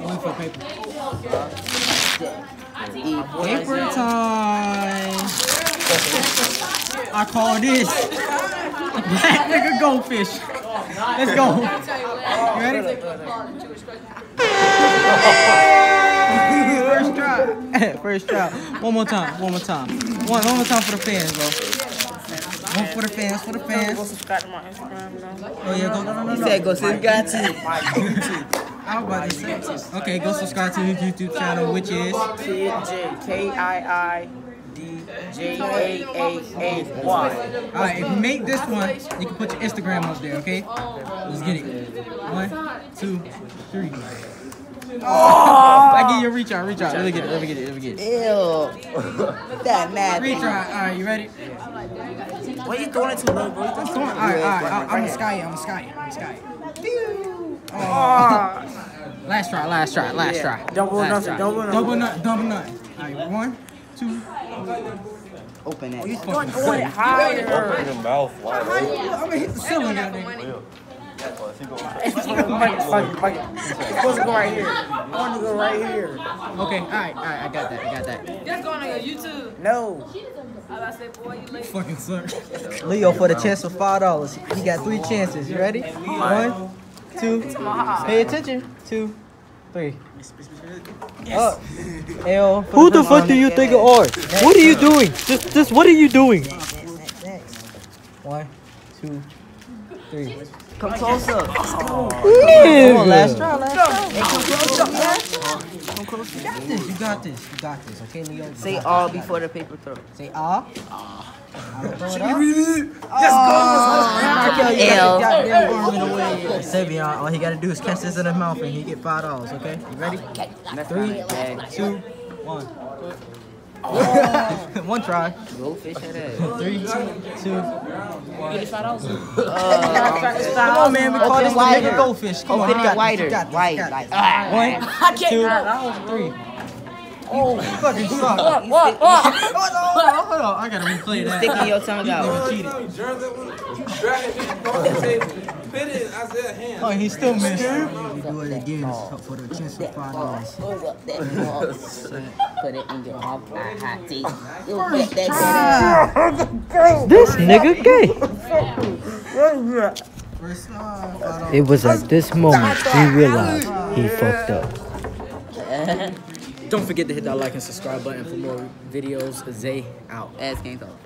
Wait for paper. Paper time. I call this black nigga goldfish. Let's go. You ready? First try. First try. One more time. One more time. One, one more time for the fans, bro. One for the fans. For the Go fans. subscribe to my Instagram, though. Oh yeah, go. No, no, no, He said go subscribe to I was about to say. Okay, go subscribe to his YouTube channel, which is. Kid J. K I I D J A A A Y. All right, if you make this one, you can put your Instagram up there, okay? Let's get it. One, two, three. Oh! I give you a reach out, reach out. Let me get it, let me get it, let me get it. Ew. that mad. Reach out. All right, you ready? Why you throwing it too low, bro? You throwing it too All low. right, all right. I- I'm a Right sky, I'm a sky, I'm a sky. Ah. Last try, last try, last Yeah. try. Double Last nothing, try. double nothing. Double nut, double nut. All right, one, two. Open it. Oh, you throwing it higher. Open your mouth wide open. I'm gonna hit the ceiling out there. It's supposed to go right here. I want to go right here. Okay, all right, all right. I got that, I got that. That's going on your YouTube. No. I said, boy, you late. Fucking suck. Leo for the chance for five dollars. He got three chances. You ready? One, two. Pay attention. Two, three. Up. L. Who the fuck do you think you are? What are you doing? Just, just what are you doing? Next. One, two, three. Come closer. Come on, last Nigga. try, last try. Hey, come closer. Come closer. You got this. You got this. You got this. Okay, Leo. Say got all before the paper throw. Say ah. Ah. Let's L. L. Savion, all he gotta do is catch this in his mouth and he get five dollars. Okay, you ready? Three, two, one. one try. Go fish at that. Three, two. Uh, Come on, man. We call Open this the wider. nigga goldfish. Come on, Open you it got wider. You got this. Wide, got like, this. ah. One, two, three. Oh, fucking suck. What? What? Hold on, hold on. I gotta replay that. Sticking your tongue out. Nigga cheated. Oh, he still missed. Do it again for the chance for five dollars. Put it in your mouth, hot tea. You'll get that This nigga gay. First time, five dollars. It was at this moment he realized he fucked up. Don't forget to hit that like and subscribe button for more videos. Zae out. As game talk.